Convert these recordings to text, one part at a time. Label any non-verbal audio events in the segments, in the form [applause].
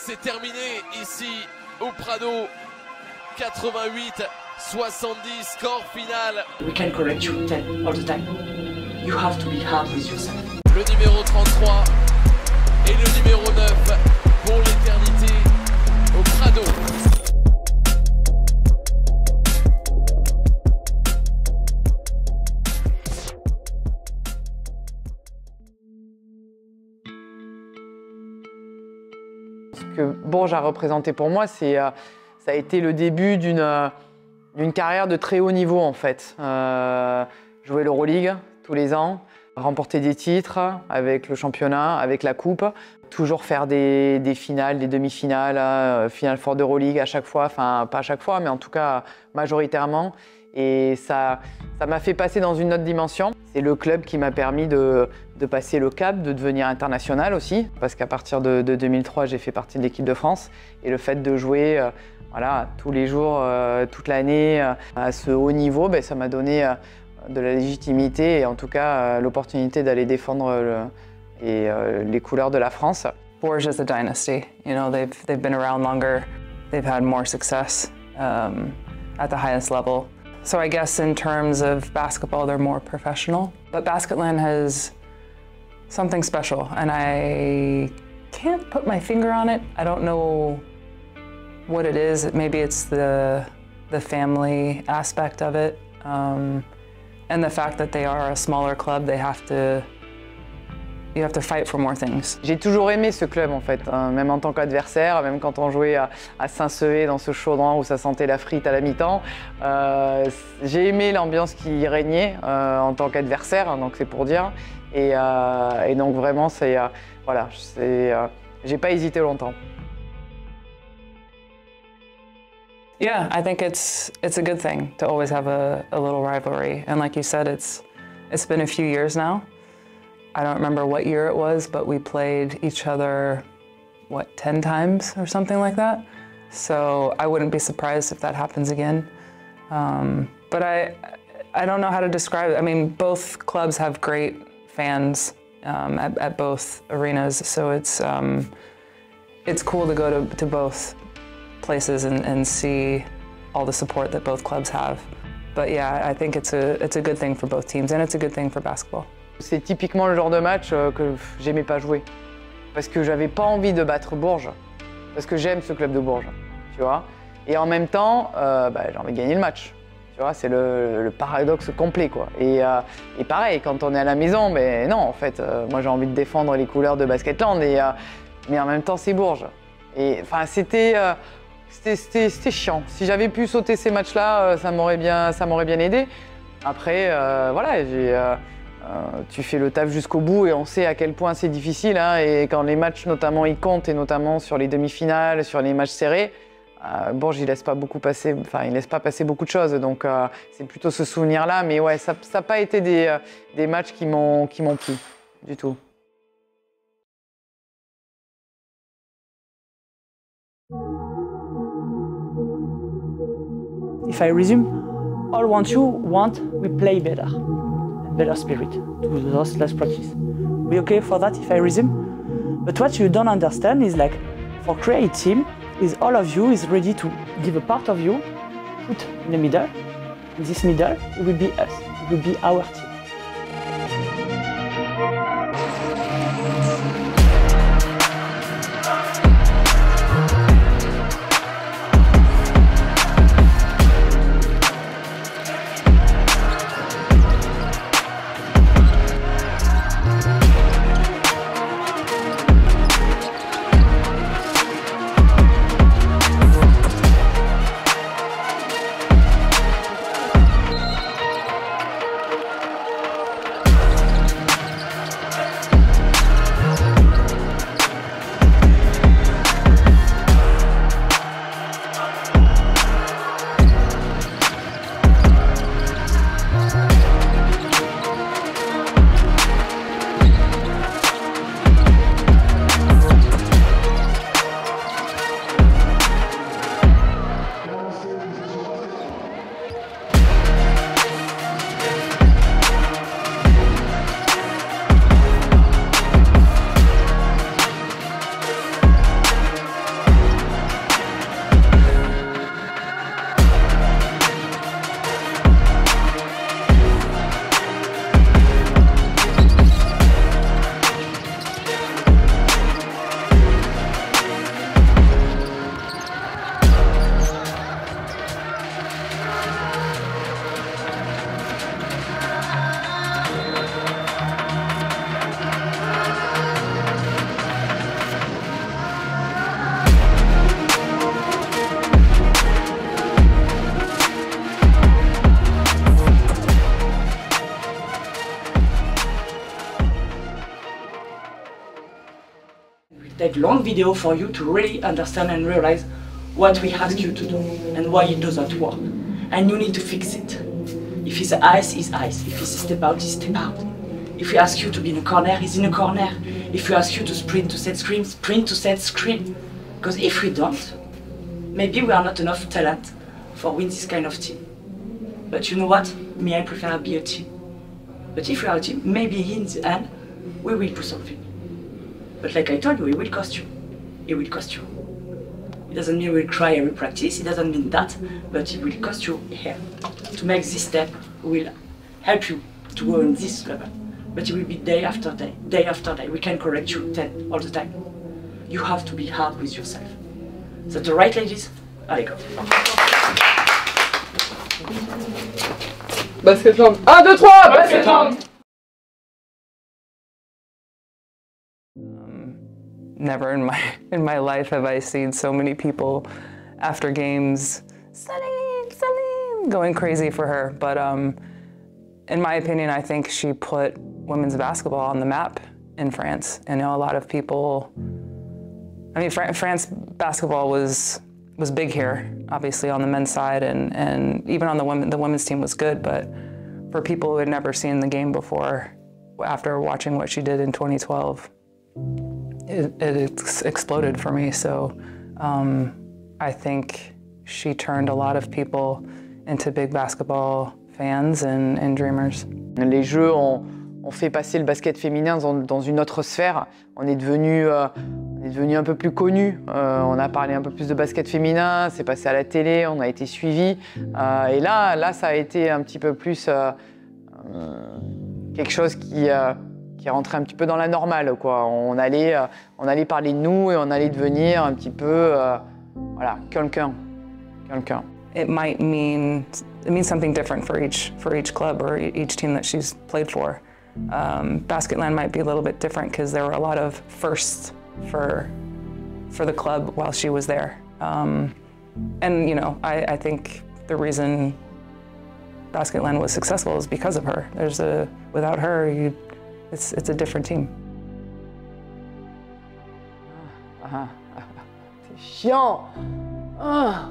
C'est terminé ici au Prado. 88 70 score final. We can correct you 10 all the time. You have to be hard with yourself. Le numéro 33 et le numéro 9 pour l'éternité au Prado. Bourges a représenté pour moi, c'est, euh, ça a été le début d'une, euh, d'une carrière de très haut niveau en fait. Euh, jouer l'Euroleague tous les ans, remporter des titres avec le championnat, avec la coupe, toujours faire des, finales, des demi-finales, finales fort d'Euroleague à chaque fois, enfin pas à chaque fois, mais en tout cas majoritairement. Et ça, m'a fait passer dans une autre dimension. C'est le club qui m'a permis de, passer le cap, de devenir international aussi, parce qu'à partir de, de 2003, j'ai fait partie de l'équipe de France. Et le fait de jouer euh, voilà, tous les jours, euh, toute l'année, euh, à ce haut niveau, ben, ça m'a donné de la légitimité et en tout cas l'opportunité d'aller défendre et, les couleurs de la France. Bourges is a dynasty. You know, they've they've been around longer. They've had more success um, at the highest level. So I guess in terms of basketball, they're more professional. But Basketland has something special, and I can't put my finger on it. I don't know what it is. Maybe it's the the family aspect of it, um, and the fact that they are a smaller club. They have to you have to fight for more things. J'ai toujours aimé ce club en fait, hein, même en tant qu'adversaire, même quand on jouait à, à Saint-Sevé dans ce chaudron où ça sentait la frite à la mi-temps. Euh, j'ai aimé l'ambiance qui régnait euh, en tant qu'adversaire, hein, donc c'est pour dire. Et, euh, et donc vraiment, c'est euh, voilà, euh, j'ai pas hésité longtemps. Yeah, I think it's it's a good thing to always have a, a little rivalry. And like you said, it's it's been a few years now. I don't remember what year it was, but we played each other what, 10 times or something like that. So I wouldn't be surprised if that happens again. Um, but I I don't know how to describe it. I mean, both clubs have great fans um, at, at both arenas, so it's um, it's cool to go to, to both places and, and see all the support that both clubs have. But yeah, I think it's a it's a good thing for both teams and it's a good thing for basketball. C'est typiquement le genre de match euh, que j'aimais pas jouer. Parce que j'avais pas envie de battre Bourges. Parce que j'aime ce club de Bourges, tu vois. Et en même temps, euh, bah, j'ai envie de gagner le match. Tu vois, c'est le, paradoxe complet, quoi. Et, euh, et pareil, quand on est à la maison, mais non, en fait, moi j'ai envie de défendre les couleurs de Basketland, et, mais en même temps, c'est Bourges. Et enfin, c'était, c'était, chiant. Si j'avais pu sauter ces matchs-là, ça m'aurait bien, ça m'aurait bien aidé. Après, voilà, j'ai, tu fais le taf jusqu'au bout et on sait à quel point c'est difficile. hein, et quand les matchs, notamment, ils comptent, et notamment sur les demi-finales, sur les matchs serrés, euh, Bourges, il laisse pas beaucoup passer, enfin, il laisse pas passer beaucoup de choses. Donc, euh, c'est plutôt ce souvenir-là. Mais ouais, ça n'a pas été des, euh, des matchs qui m'ont plu du tout. If I resume, all want you want we play better, better spirit to those last practice. Be okay for that if I resume? But what you don't understand is like for create team is all of you is ready to give a part of you, put in the middle. In this middle, it will be us. It will be our team. Long video for you to really understand and realize what we ask you to do and why it doesn't work. And you need to fix it. If it's ice, it's ice. If it's step out, it's step out. If we ask you to be in a corner, it's in a corner. If we ask you to sprint to set screen, sprint to set screen. Because if we don't, maybe we are not enough talent for win this kind of team. But you know what? Me, I prefer be a team. But if we are a team, maybe in the end, we will do something. But like I told you, it will cost you. It will cost you. It doesn't mean we'll cry every practice, it doesn't mean that, but it will cost you here. To make this step will help you to go on this level. But it will be day after day, day after day. We can correct you 10 all the time. You have to be hard with yourself. Is that the right, ladies? Allez, go. Basketland. 1, 2, 3 Basketland Never in my [laughs] in my life have I seen so many people after games, going crazy for her. But um, in my opinion, I think she put women's basketball on the map in France. I know, a lot of people. I mean, Fran- France basketball was was big here, obviously on the men's side, and and even on the women, the women's team was good. But for people who had never seen the game before, after watching what she did in 2012 it, it ex- exploded for me. So um, I think she turned a lot of people into big basketball fans and, and dreamers. Les Jeux ont, fait passer le basket féminin dans, une autre sphère. On est devenu, euh, on est devenu un peu plus connu. Euh, on a parlé un peu plus de basket féminin, c'est passé à la télé, on a été suivi. Euh, et là, là, ça a été un petit peu plus quelque chose qui qui est rentré un petit peu dans la normale. Quoi. On, allait, euh, on allait parler de nous et on allait devenir un petit peu euh, voilà, quelqu'un. quelqu'un. It might mean it means something different for each for each club or each team that she's played for. Um, Basketland might be a little bit different because there were a lot of firsts for for the club while she was there. Um, and you know, I, I think the reason Basketland was successful is because of her. There's a without her, you it's, it's a different team. Ah, ah, c'est chiant. Ah.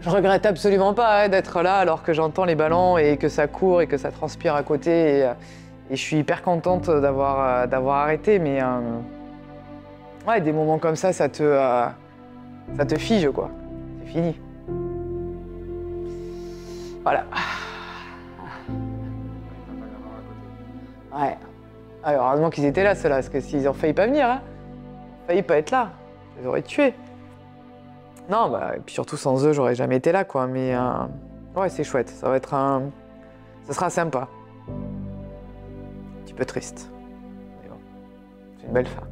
Je regrette absolument pas hein, d'être là alors que j'entends les ballons et que ça court et que ça transpire à côté. Et, euh, je suis hyper contente d'avoir euh, d'avoir arrêté. Mais euh, ouais, des moments comme ça, ça te, euh, ça te fige quoi. C'est fini. Voilà. Ouais. Ah, heureusement qu'ils étaient là, ceux-là, parce que s'ils ont failli pas venir, hein, failli pas être là, je les aurais tués. Non, bah, et puis surtout sans eux, j'aurais jamais été là, quoi. Mais euh, ouais, c'est chouette. Ça va être un. Ça sera sympa. Un petit peu triste. Mais bon, c'est une belle fin.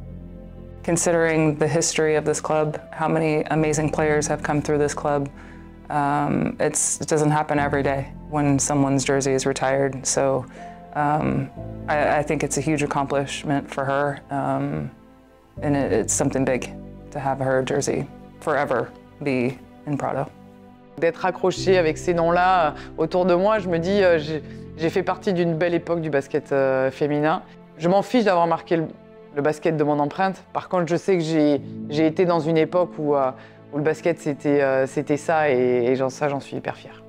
Considering the history of this club, how many amazing players have come through this club, um, it's, it doesn't happen every day when someone's jersey is retired. So um, I, I, think it's a huge accomplishment for her, um, and it, it's something big to have her jersey forever be in Prado. D'être accroché avec ces noms-là euh, autour de moi, je me dis, euh, j'ai fait partie d'une belle époque du basket euh, féminin. Je m'en fiche d'avoir marqué le, le, basket de mon empreinte. Par contre, je sais que j'ai été dans une époque où, où le basket c'était ça et, et ça, j'en suis hyper fière.